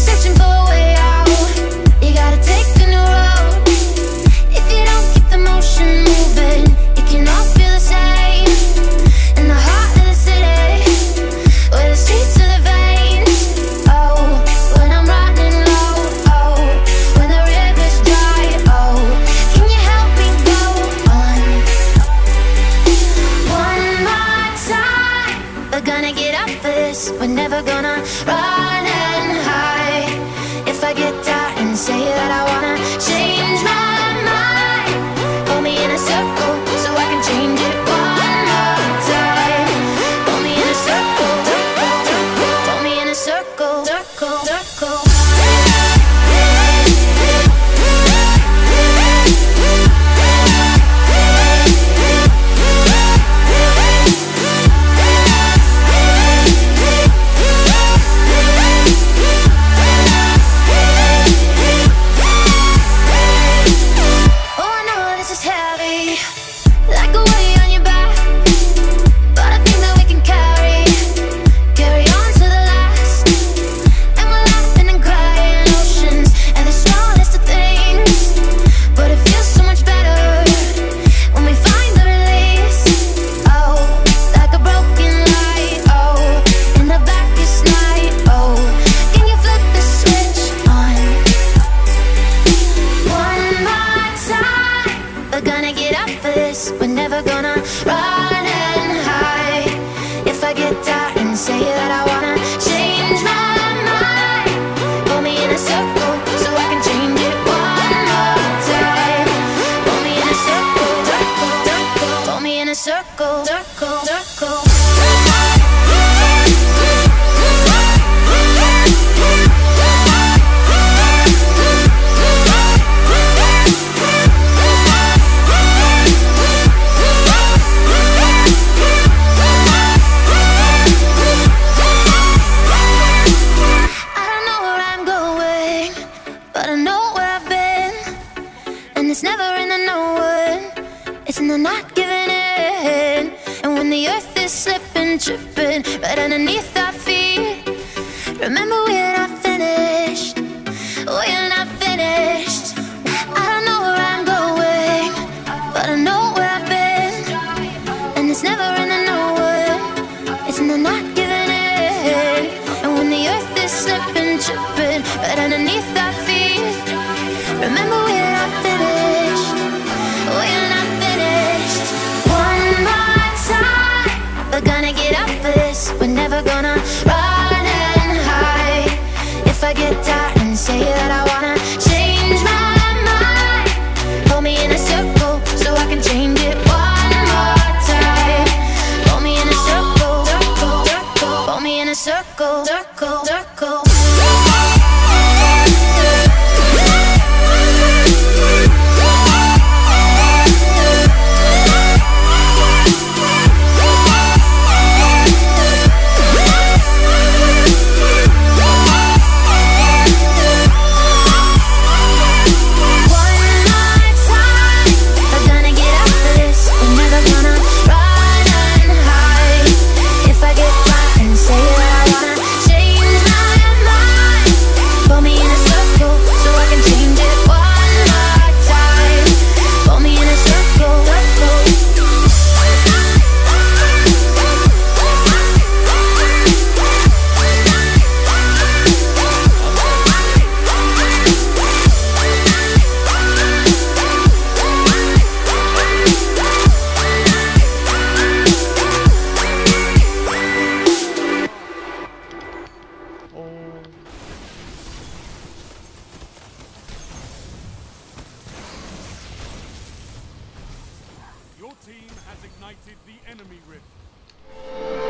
session say it. not giving in. And when the earth is slipping, tripping, right underneath our feet, remember we're not finished. circle, circle, circle. ignited the enemy rift.